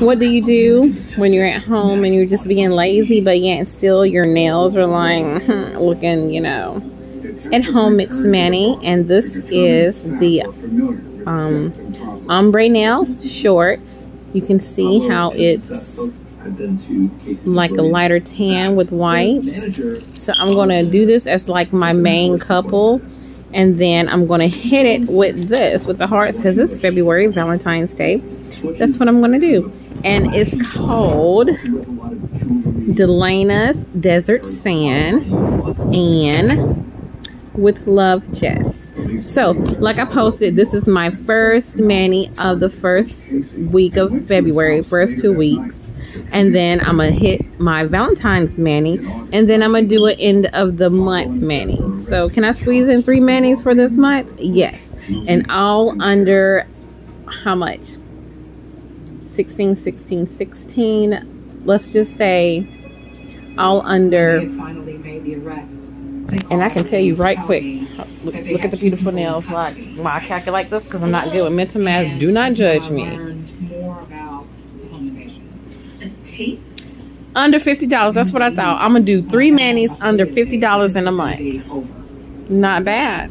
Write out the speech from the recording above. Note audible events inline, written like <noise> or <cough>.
what do you do when you're at home and you're just being lazy, but yet still your nails are like <laughs> looking, you know, at home mix Manny, and this is the um, ombre nail short. You can see how it's like a lighter tan with white. So I'm going to do this as like my main couple. And then I'm going to hit it with this, with the hearts, because it's February, Valentine's Day. That's what I'm going to do. And it's called Delana's Desert Sand and with Love Jess. So, like I posted, this is my first mani of the first week of February, first two weeks and then I'm gonna hit my Valentine's mani, and then I'm gonna do an end of the month mani. So can I squeeze in three manis for this month? Yes, and all under how much? 16, 16, 16. Let's just say all under. And I can tell you right quick. Look, at the beautiful nails. Why, why I calculate this? Because I'm not good with mental math. Do not judge me. Under fifty dollars. That's what I thought. I'm gonna do three manis under fifty dollars in a month. Not bad.